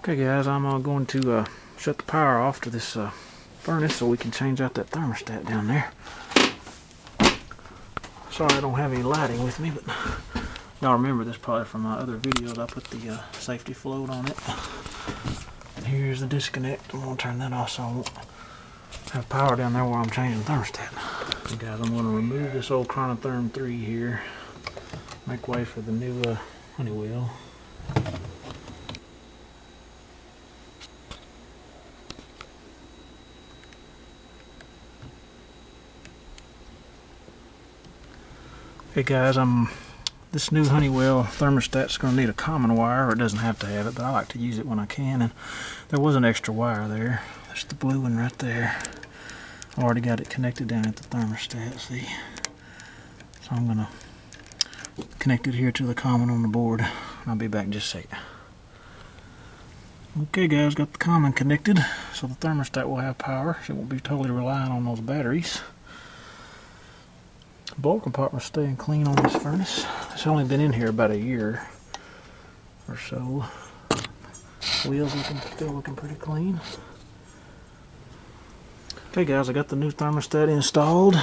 Okay guys, I'm uh, going to uh, shut the power off to this uh, furnace so we can change out that thermostat down there. Sorry I don't have any lighting with me, but y'all remember this probably from my other videos. I put the uh, safety float on it. And here's the disconnect. I'm going to turn that off so I won't have power down there while I'm changing the thermostat. Okay guys, I'm going to remove this old Chronotherm 3 here. Make way for the new uh, Honeywell. Hey guys, I'm this new Honeywell thermostat's going to need a common wire, or it doesn't have to have it, but I like to use it when I can. And there was an extra wire there. There's the blue one right there. I already got it connected down at the thermostat, see? So I'm going to connect it here to the common on the board. I'll be back in just a second. Okay guys, got the common connected, so the thermostat will have power. so It won't be totally relying on those batteries bowl compartment's staying clean on this furnace. It's only been in here about a year or so. Wheels looking still looking pretty clean. Okay guys, I got the new thermostat installed.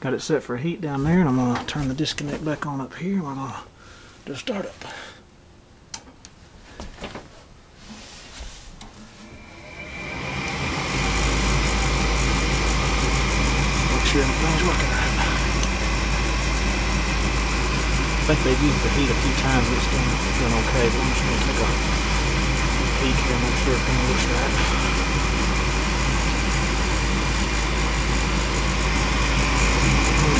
Got it set for heat down there and I'm gonna turn the disconnect back on up here. We're gonna do startup. Make sure everything's working right. I think they've used the heat a few times. It's done, done okay, but I'm just going to take a peek here and make sure everything looks right.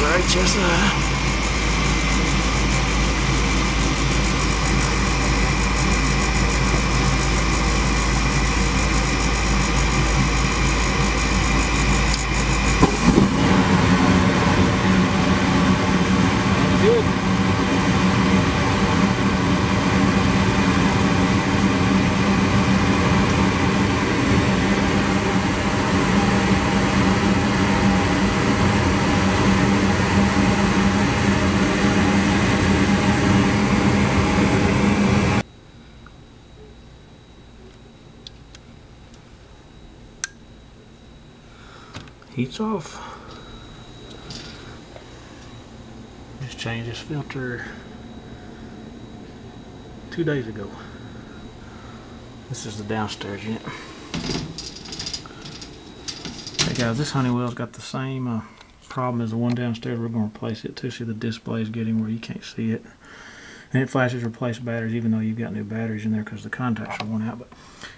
Right, just uh, heat's off. Just changed this filter two days ago. This is the downstairs unit. Hey guys, this Honeywell's got the same uh, problem as the one downstairs. We're going to replace it too. See the display is getting where you can't see it. And it flashes replace batteries even though you've got new batteries in there because the contacts are worn out. But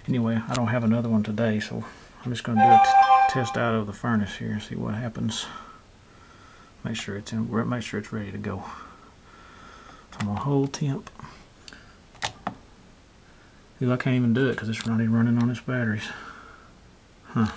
anyway, I don't have another one today, so I'm just going to do it test out of the furnace here and see what happens. Make sure it's in. Make sure it's ready to go. So I'm gonna hold temp. Ooh, I can't even do it because it's not even running on its batteries. Huh.